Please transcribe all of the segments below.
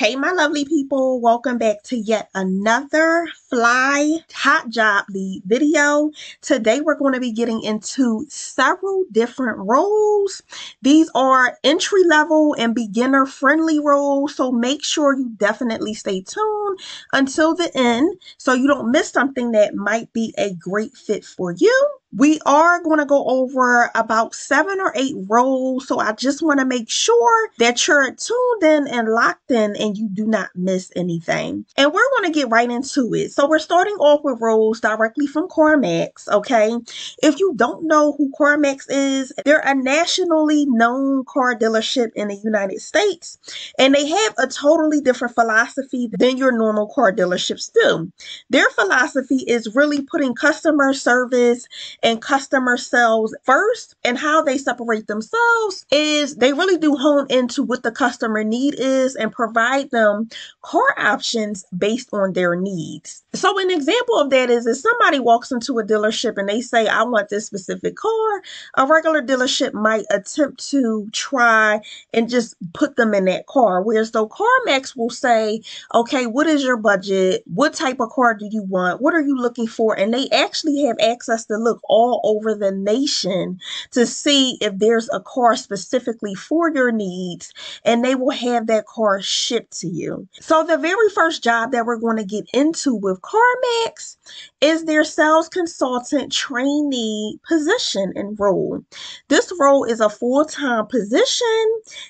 Hey, my lovely people, welcome back to yet another Fly Hot Job Lead video. Today, we're going to be getting into several different roles. These are entry level and beginner friendly roles, so make sure you definitely stay tuned until the end so you don't miss something that might be a great fit for you. We are going to go over about seven or eight roles, so I just want to make sure that you're tuned in and locked in and you do not miss anything. And we're going to get right into it. So we're starting off with roles directly from CarMax, okay? If you don't know who CarMax is, they're a nationally known car dealership in the United States, and they have a totally different philosophy than your normal car dealerships do. Their philosophy is really putting customer service and customer sales first and how they separate themselves is they really do hone into what the customer need is and provide them car options based on their needs. So an example of that is if somebody walks into a dealership and they say, I want this specific car, a regular dealership might attempt to try and just put them in that car. Whereas though CarMax will say, okay, what is your budget? What type of car do you want? What are you looking for? And they actually have access to look all over the nation to see if there's a car specifically for your needs and they will have that car shipped to you. So the very first job that we're going to get into with CarMax is their sales consultant trainee position and role. This role is a full-time position.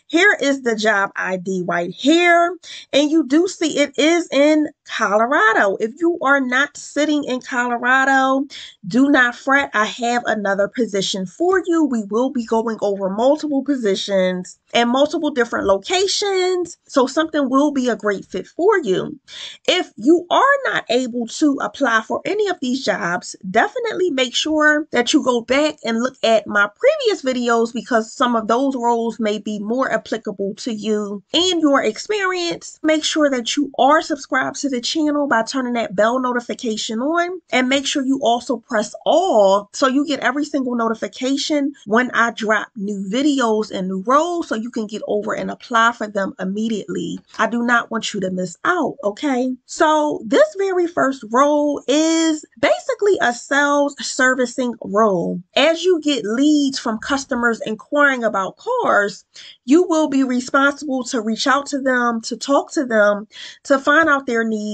Here is the job ID right here. And you do see it is in Colorado. If you are not sitting in Colorado, do not fret. I have another position for you. We will be going over multiple positions and multiple different locations. So something will be a great fit for you. If you are not able to apply for any of these jobs, definitely make sure that you go back and look at my previous videos because some of those roles may be more applicable to you and your experience. Make sure that you are subscribed to the channel by turning that bell notification on and make sure you also press all so you get every single notification when I drop new videos and new roles so you can get over and apply for them immediately. I do not want you to miss out, okay? So this very first role is basically a sales servicing role. As you get leads from customers inquiring about cars, you will be responsible to reach out to them, to talk to them, to find out their needs,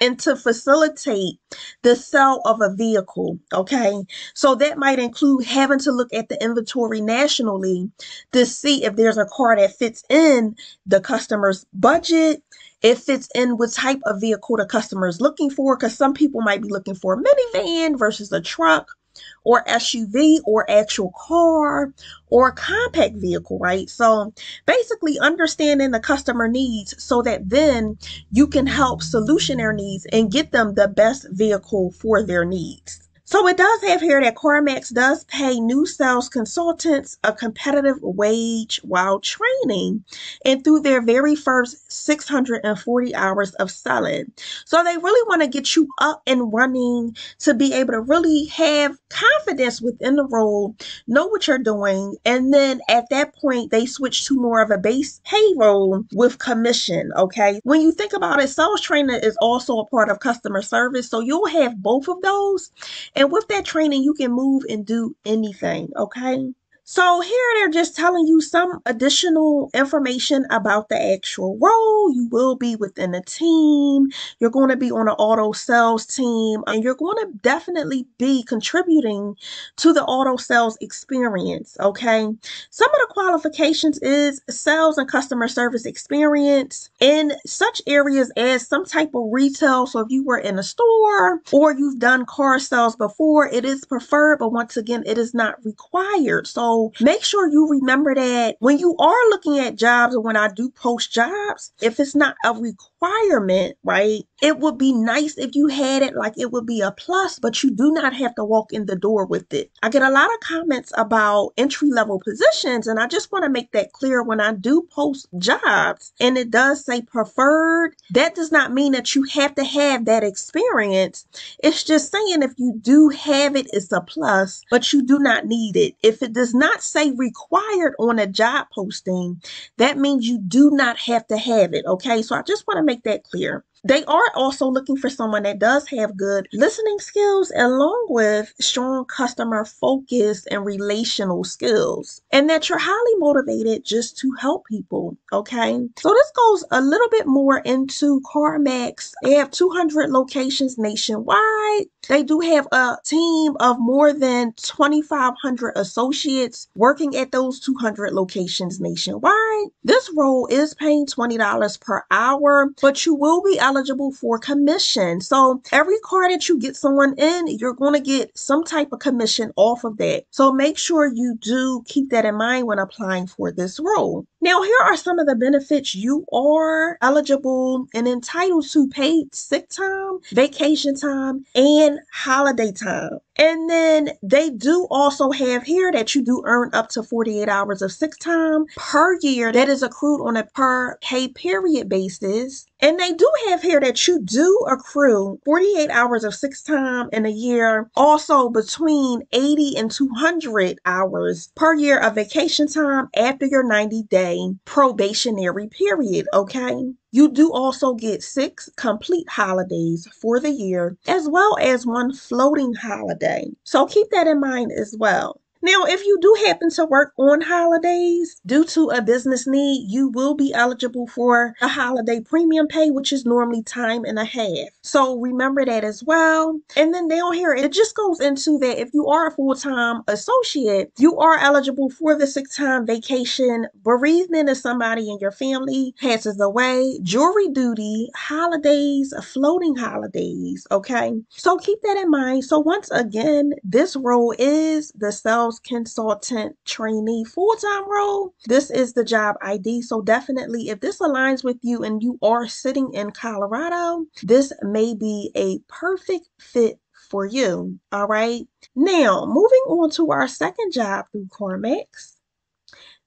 and to facilitate the sale of a vehicle. Okay. So that might include having to look at the inventory nationally to see if there's a car that fits in the customer's budget. It fits in what type of vehicle the customer is looking for because some people might be looking for a minivan versus a truck or SUV or actual car or compact vehicle, right? So basically understanding the customer needs so that then you can help solution their needs and get them the best vehicle for their needs. So it does have here that CarMax does pay new sales consultants a competitive wage while training and through their very first 640 hours of selling. So they really want to get you up and running to be able to really have confidence within the role, know what you're doing, and then at that point they switch to more of a base payroll with commission. Okay. When you think about it, sales trainer is also a part of customer service. So you'll have both of those and with that training, you can move and do anything, okay? So here they're just telling you some additional information about the actual role. You will be within a team. You're going to be on an auto sales team and you're going to definitely be contributing to the auto sales experience. Okay. Some of the qualifications is sales and customer service experience in such areas as some type of retail. So if you were in a store or you've done car sales before, it is preferred, but once again, it is not required. So make sure you remember that when you are looking at jobs or when I do post jobs, if it's not a requirement, right? It would be nice if you had it like it would be a plus, but you do not have to walk in the door with it. I get a lot of comments about entry level positions, and I just want to make that clear when I do post jobs and it does say preferred, that does not mean that you have to have that experience. It's just saying if you do have it, it's a plus, but you do not need it. If it does not not say required on a job posting, that means you do not have to have it. Okay. So I just want to make that clear. They are also looking for someone that does have good listening skills along with strong customer focus and relational skills, and that you're highly motivated just to help people. Okay, so this goes a little bit more into CarMax. They have 200 locations nationwide. They do have a team of more than 2,500 associates working at those 200 locations nationwide. This role is paying $20 per hour, but you will be eligible for commission. So every car that you get someone in, you're going to get some type of commission off of that. So make sure you do keep that in mind when applying for this role. Now, here are some of the benefits you are eligible and entitled to paid sick time, vacation time, and holiday time. And then they do also have here that you do earn up to 48 hours of sick time per year that is accrued on a per pay period basis. And they do have here that you do accrue 48 hours of sick time in a year, also between 80 and 200 hours per year of vacation time after your 90 day probationary period. Okay. You do also get six complete holidays for the year, as well as one floating holiday. So keep that in mind as well. Now, if you do happen to work on holidays due to a business need, you will be eligible for a holiday premium pay, which is normally time and a half. So remember that as well. And then down here, it just goes into that if you are a full time associate, you are eligible for the sick time vacation, bereavement if somebody in your family passes away, jury duty, holidays, floating holidays. Okay. So keep that in mind. So once again, this role is the sales sales consultant trainee full time role, this is the job ID. So, definitely, if this aligns with you and you are sitting in Colorado, this may be a perfect fit for you. All right. Now, moving on to our second job through CarMax.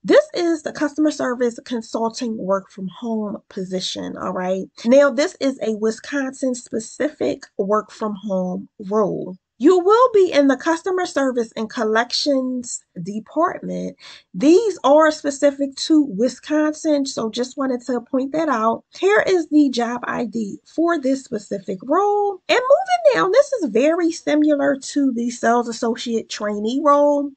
This is the customer service consulting work from home position. All right. Now, this is a Wisconsin specific work from home role. You will be in the customer service and collections department. These are specific to Wisconsin, so just wanted to point that out. Here is the job ID for this specific role. And moving down, this is very similar to the sales associate trainee role.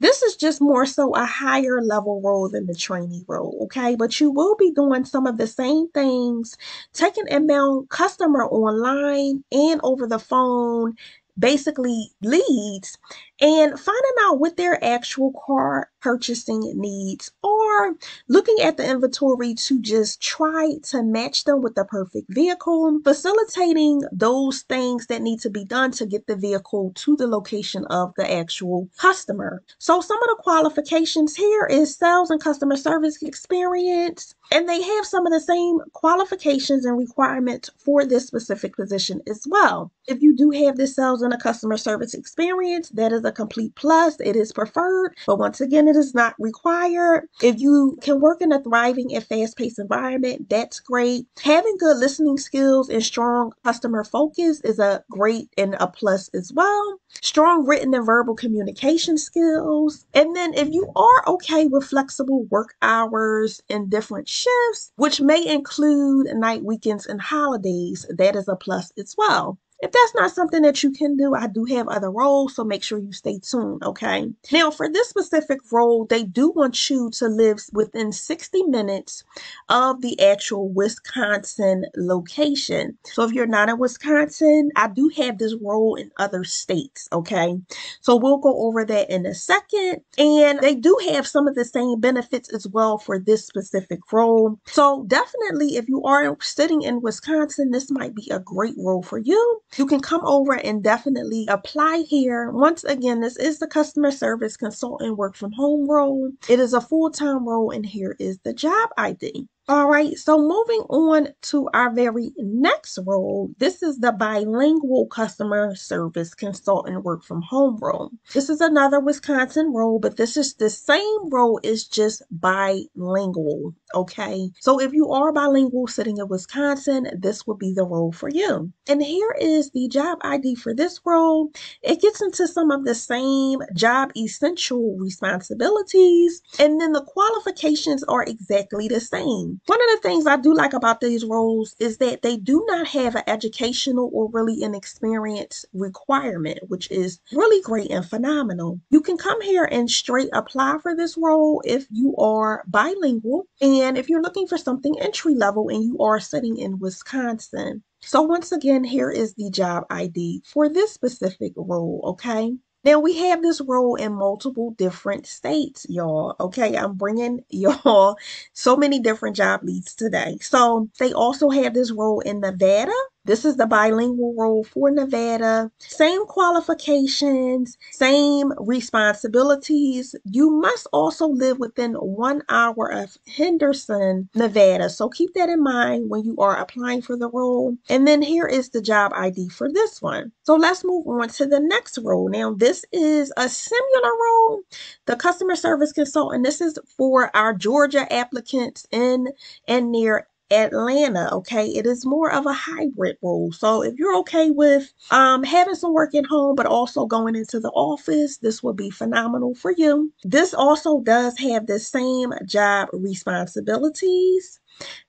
This is just more so a higher level role than the trainee role, okay? But you will be doing some of the same things, taking inbound customer online and over the phone basically leads and finding out what their actual car purchasing needs or looking at the inventory to just try to match them with the perfect vehicle, facilitating those things that need to be done to get the vehicle to the location of the actual customer. So, some of the qualifications here is sales and customer service experience, and they have some of the same qualifications and requirements for this specific position as well. If you do have this sales and a customer service experience, that is a complete plus. It is preferred, but once again, it is not required. If you can work in a thriving and fast paced environment, that's great. Having good listening skills and strong customer focus is a great and a plus as well. Strong written and verbal communication skills. And then if you are okay with flexible work hours and different shifts, which may include night weekends and holidays, that is a plus as well. If that's not something that you can do, I do have other roles, so make sure you stay tuned, okay? Now, for this specific role, they do want you to live within 60 minutes of the actual Wisconsin location. So if you're not in Wisconsin, I do have this role in other states, okay? So we'll go over that in a second. And they do have some of the same benefits as well for this specific role. So definitely, if you are sitting in Wisconsin, this might be a great role for you. You can come over and definitely apply here. Once again, this is the customer service consultant work from home role. It is a full time role, and here is the job ID. All right, so moving on to our very next role, this is the bilingual customer service consultant work from home role. This is another Wisconsin role, but this is the same role, it's just bilingual. Okay, so if you are bilingual sitting in Wisconsin, this would be the role for you. And here is the job ID for this role. It gets into some of the same job essential responsibilities, and then the qualifications are exactly the same. One of the things I do like about these roles is that they do not have an educational or really an experience requirement, which is really great and phenomenal. You can come here and straight apply for this role if you are bilingual and if you're looking for something entry level and you are sitting in Wisconsin. So once again, here is the job ID for this specific role, okay? Now we have this role in multiple different states, y'all. Okay, I'm bringing y'all so many different job leads today. So they also have this role in Nevada, this is the bilingual role for Nevada. Same qualifications, same responsibilities. You must also live within one hour of Henderson, Nevada. So keep that in mind when you are applying for the role. And then here is the job ID for this one. So let's move on to the next role. Now, this is a similar role, the customer service consultant. This is for our Georgia applicants in and near Atlanta, okay? It is more of a hybrid role. So if you're okay with um, having some work at home, but also going into the office, this will be phenomenal for you. This also does have the same job responsibilities.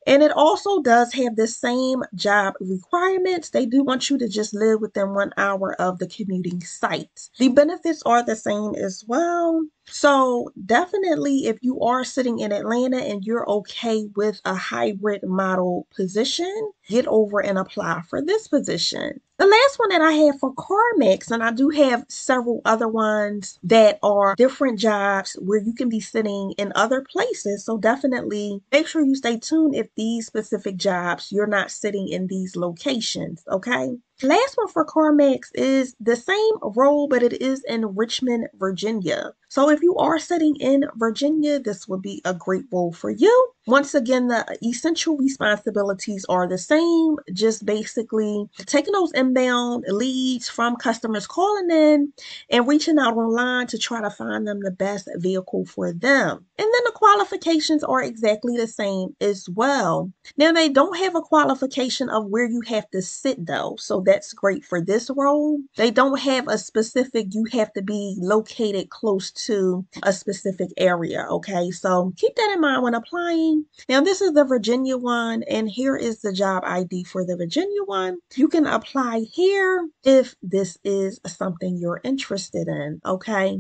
And it also does have the same job requirements. They do want you to just live within one hour of the commuting site. The benefits are the same as well. So definitely if you are sitting in Atlanta and you're okay with a hybrid model position, get over and apply for this position. The last one that I have for CarMax, and I do have several other ones that are different jobs where you can be sitting in other places. So definitely make sure you stay tuned if these specific jobs, you're not sitting in these locations, okay? Last one for CarMax is the same role, but it is in Richmond, Virginia. So if you are sitting in Virginia, this would be a great role for you. Once again, the essential responsibilities are the same, just basically taking those inbound leads from customers calling in and reaching out online to try to find them the best vehicle for them. And then the qualifications are exactly the same as well. Now, they don't have a qualification of where you have to sit though, so that's great for this role. They don't have a specific, you have to be located close to a specific area, okay? So keep that in mind when applying now this is the Virginia one and here is the job ID for the Virginia one. You can apply here if this is something you're interested in, okay?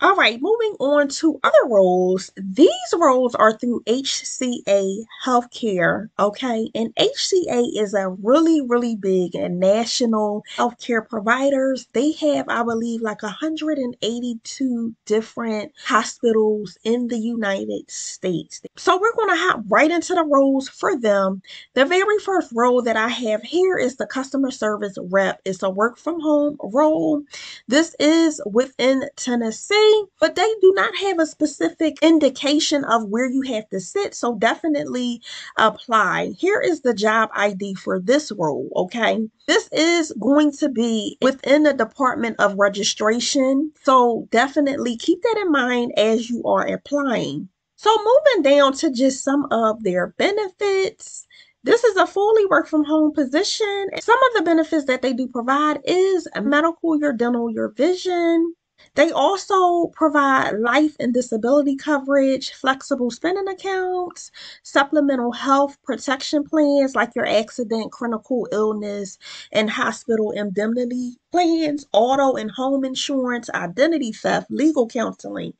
All right, moving on to other roles. These roles are through HCA Healthcare, okay? And HCA is a really, really big and national healthcare providers. They have, I believe, like 182 different hospitals in the United States. So we're going to hop right into the roles for them. The very first role that I have here is the customer service rep. It's a work from home role. This is within Tennessee but they do not have a specific indication of where you have to sit. So definitely apply. Here is the job ID for this role, okay? This is going to be within the Department of Registration. So definitely keep that in mind as you are applying. So moving down to just some of their benefits. This is a fully work from home position. Some of the benefits that they do provide is medical, your dental, your vision, they also provide life and disability coverage, flexible spending accounts, supplemental health protection plans like your accident, critical illness, and hospital indemnity plans, auto and home insurance, identity theft, legal counseling,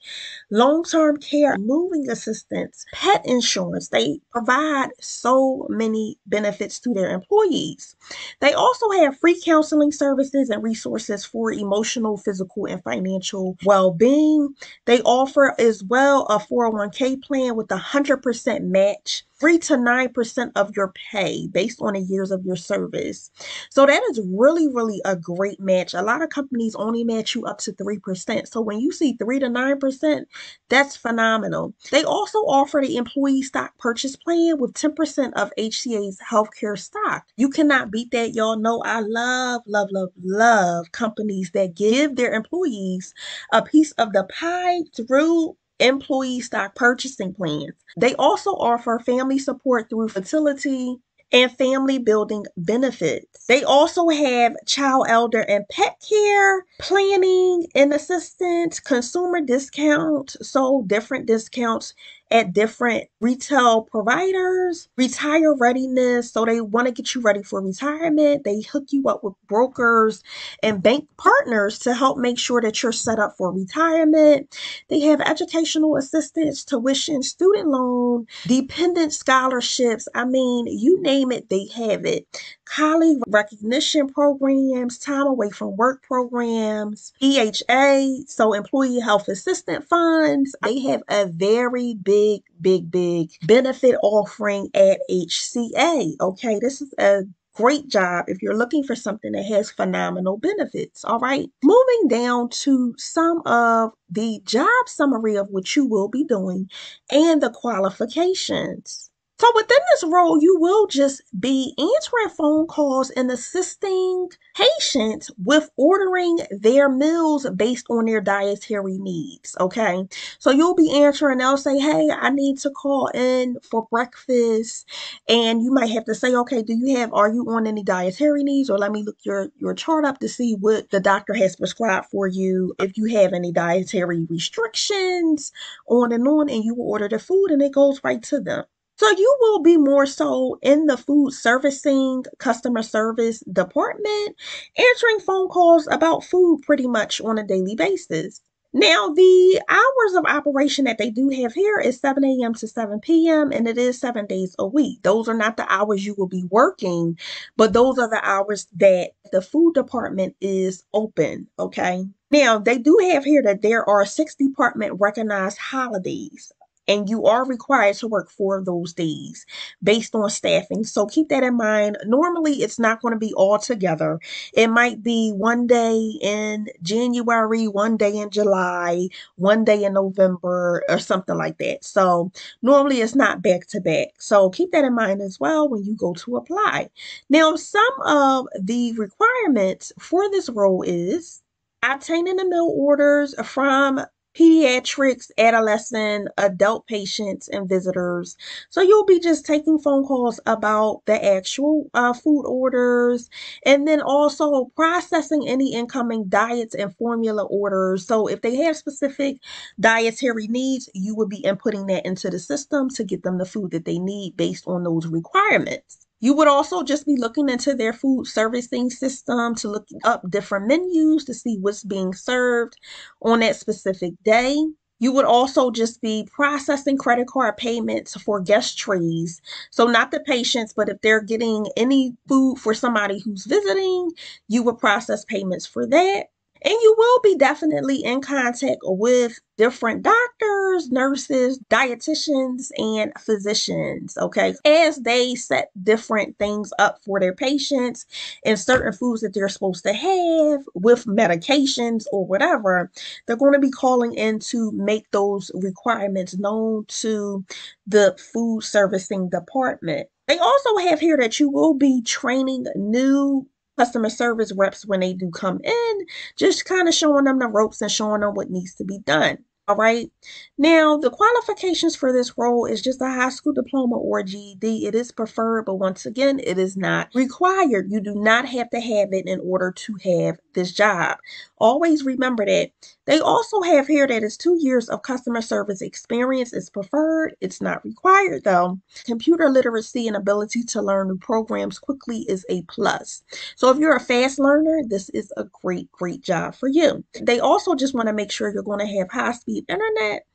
long term care, moving assistance, pet insurance. They provide so many benefits to their employees. They also have free counseling services and resources for emotional, physical, and financial financial well being. They offer as well a 401k plan with a 100% match 3 to 9% of your pay based on the years of your service. So that is really, really a great match. A lot of companies only match you up to 3%. So when you see 3 to 9%, that's phenomenal. They also offer the employee stock purchase plan with 10% of HCA's healthcare stock. You cannot beat that. Y'all know I love, love, love, love companies that give their employees a piece of the pie through employee stock purchasing plans. They also offer family support through fertility and family building benefits. They also have child, elder, and pet care, planning and assistance, consumer discount, so different discounts at different retail providers, retire readiness. So they want to get you ready for retirement. They hook you up with brokers and bank partners to help make sure that you're set up for retirement. They have educational assistance, tuition, student loan, dependent scholarships. I mean, you name it, they have it. Colleague recognition programs, time away from work programs, EHA, so employee health assistant funds. They have a very big big, big, big benefit offering at HCA. Okay, this is a great job if you're looking for something that has phenomenal benefits. All right, moving down to some of the job summary of what you will be doing and the qualifications. So within this role, you will just be answering phone calls and assisting patients with ordering their meals based on their dietary needs. Okay. So you'll be answering, they'll say, Hey, I need to call in for breakfast. And you might have to say, okay, do you have, are you on any dietary needs? Or let me look your, your chart up to see what the doctor has prescribed for you. If you have any dietary restrictions on and on, and you will order the food and it goes right to them. So you will be more so in the food servicing customer service department, answering phone calls about food pretty much on a daily basis. Now, the hours of operation that they do have here is 7 a.m. to 7 p.m., and it is seven days a week. Those are not the hours you will be working, but those are the hours that the food department is open. Okay. Now, they do have here that there are six department recognized holidays and you are required to work four of those days based on staffing. So keep that in mind. Normally, it's not going to be all together. It might be one day in January, one day in July, one day in November, or something like that. So normally, it's not back to back. So keep that in mind as well when you go to apply. Now, some of the requirements for this role is obtaining the meal orders from pediatrics, adolescent, adult patients, and visitors. So you'll be just taking phone calls about the actual uh, food orders and then also processing any incoming diets and formula orders. So if they have specific dietary needs, you would be inputting that into the system to get them the food that they need based on those requirements. You would also just be looking into their food servicing system to look up different menus to see what's being served on that specific day. You would also just be processing credit card payments for guest trees. So, not the patients, but if they're getting any food for somebody who's visiting, you would process payments for that. And you will be definitely in contact with different doctors, nurses, dietitians, and physicians, okay, as they set different things up for their patients and certain foods that they're supposed to have with medications or whatever, they're going to be calling in to make those requirements known to the food servicing department. They also have here that you will be training new customer service reps when they do come in, just kind of showing them the ropes and showing them what needs to be done. All right. Now, the qualifications for this role is just a high school diploma or GED. It is preferred, but once again, it is not required. You do not have to have it in order to have this job. Always remember that. They also have here that it's two years of customer service experience is preferred. It's not required though. Computer literacy and ability to learn new programs quickly is a plus. So if you're a fast learner, this is a great, great job for you. They also just want to make sure you're going to have high speed internet,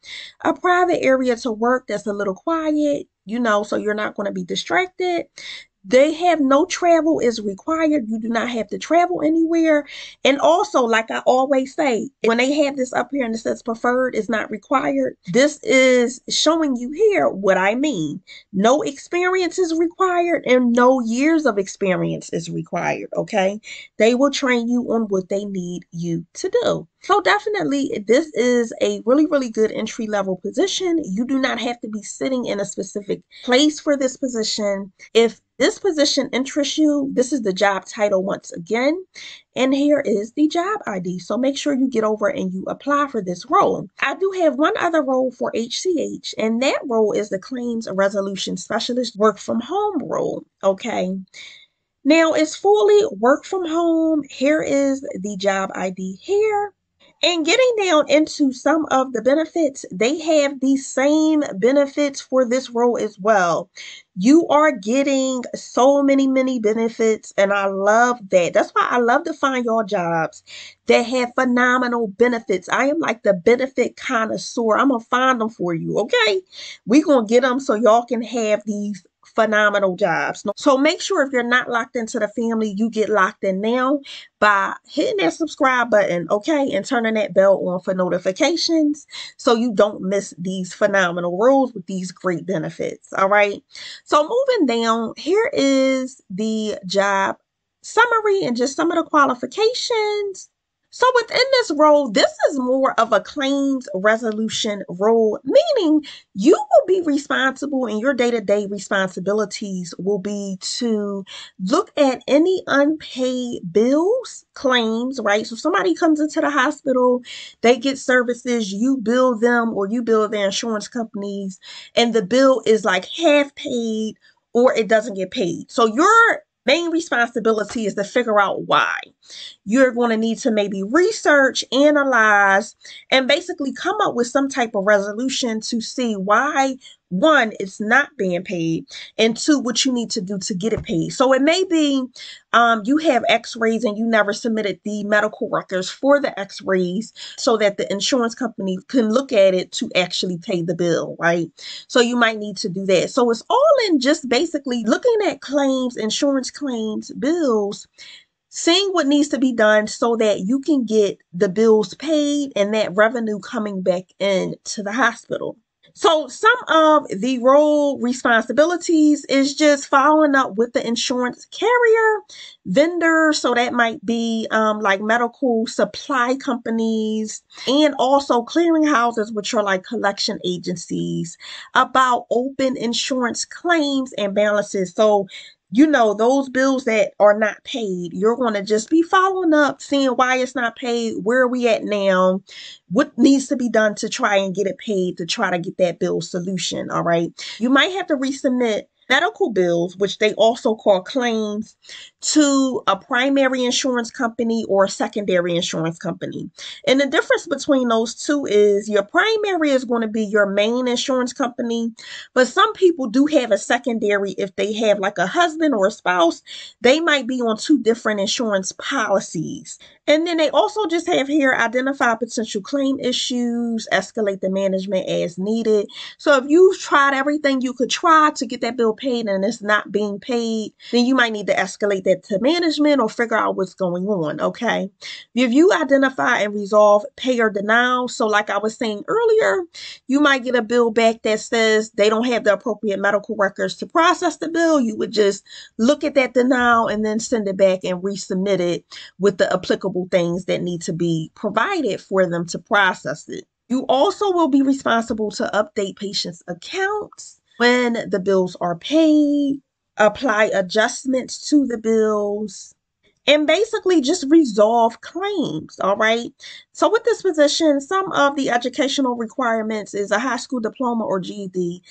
a private area to work that's a little quiet, you know, so you're not going to be distracted they have no travel is required. You do not have to travel anywhere. And also, like I always say, when they have this up here and it says preferred is not required, this is showing you here what I mean. No experience is required and no years of experience is required. Okay. They will train you on what they need you to do. So definitely this is a really, really good entry level position. You do not have to be sitting in a specific place for this position. If this position interests you, this is the job title once again. And here is the job ID. So make sure you get over and you apply for this role. I do have one other role for HCA, and that role is the claims resolution specialist work from home role. Okay. Now it's fully work from home. Here is the job ID here. And getting down into some of the benefits, they have the same benefits for this role as well. You are getting so many, many benefits, and I love that. That's why I love to find y'all jobs that have phenomenal benefits. I am like the benefit connoisseur. I'm gonna find them for you, okay? We're gonna get them so y'all can have these phenomenal jobs. So make sure if you're not locked into the family, you get locked in now by hitting that subscribe button, okay, and turning that bell on for notifications so you don't miss these phenomenal roles with these great benefits. All right. So moving down, here is the job summary and just some of the qualifications. So within this role, this is more of a claims resolution role, meaning you will be responsible and your day-to-day responsibilities will be to look at any unpaid bills, claims, right? So somebody comes into the hospital, they get services, you bill them or you bill their insurance companies, and the bill is like half paid or it doesn't get paid. So your main responsibility is to figure out why. You're going to need to maybe research, analyze, and basically come up with some type of resolution to see why one, it's not being paid, and two, what you need to do to get it paid. So it may be um, you have x-rays and you never submitted the medical records for the x-rays so that the insurance company can look at it to actually pay the bill, right? So you might need to do that. So it's all in just basically looking at claims, insurance claims, bills, seeing what needs to be done so that you can get the bills paid and that revenue coming back in to the hospital. So some of the role responsibilities is just following up with the insurance carrier, vendor. So that might be um, like medical supply companies and also clearinghouses, which are like collection agencies about open insurance claims and balances. So you know, those bills that are not paid, you're going to just be following up, seeing why it's not paid, where are we at now, what needs to be done to try and get it paid, to try to get that bill solution. All right. You might have to resubmit medical bills, which they also call claims, to a primary insurance company or a secondary insurance company. And the difference between those two is your primary is going to be your main insurance company, but some people do have a secondary if they have like a husband or a spouse, they might be on two different insurance policies. And then they also just have here identify potential claim issues, escalate the management as needed. So if you've tried everything you could try to get that bill paid and it's not being paid, then you might need to escalate that to management or figure out what's going on. Okay. If you identify and resolve pay or denial, so like I was saying earlier, you might get a bill back that says they don't have the appropriate medical records to process the bill. You would just look at that denial and then send it back and resubmit it with the applicable things that need to be provided for them to process it. You also will be responsible to update patients' accounts when the bills are paid, apply adjustments to the bills, and basically just resolve claims. All right. So, with this position, some of the educational requirements is a high school diploma or GED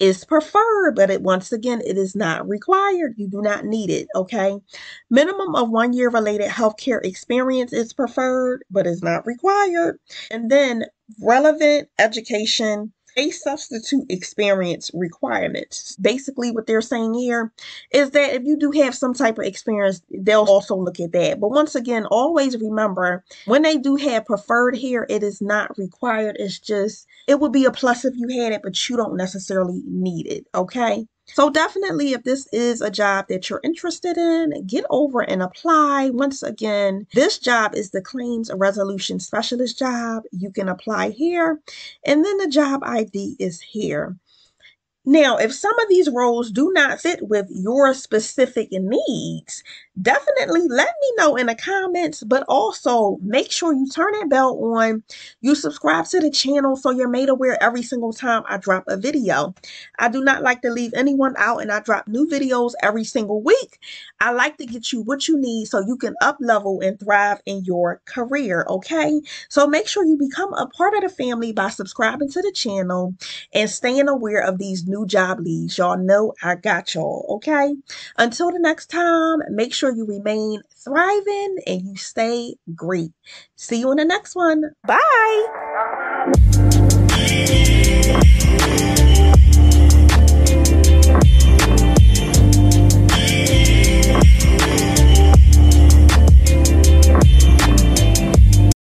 is preferred, but it once again, it is not required. You do not need it. Okay. Minimum of one year related healthcare experience is preferred, but is not required. And then relevant education a substitute experience requirements. Basically, what they're saying here is that if you do have some type of experience, they'll also look at that. But once again, always remember when they do have preferred here, it is not required. It's just, it would be a plus if you had it, but you don't necessarily need it. Okay. So definitely, if this is a job that you're interested in, get over and apply. Once again, this job is the claims resolution specialist job. You can apply here, and then the job ID is here. Now, if some of these roles do not fit with your specific needs, definitely let me know in the comments, but also make sure you turn that bell on. You subscribe to the channel so you're made aware every single time I drop a video. I do not like to leave anyone out and I drop new videos every single week. I like to get you what you need so you can up level and thrive in your career, okay? So make sure you become a part of the family by subscribing to the channel and staying aware of these new job leads. Y'all know I got y'all, okay? Until the next time, make sure you remain thriving and you stay great. See you in the next one. Bye.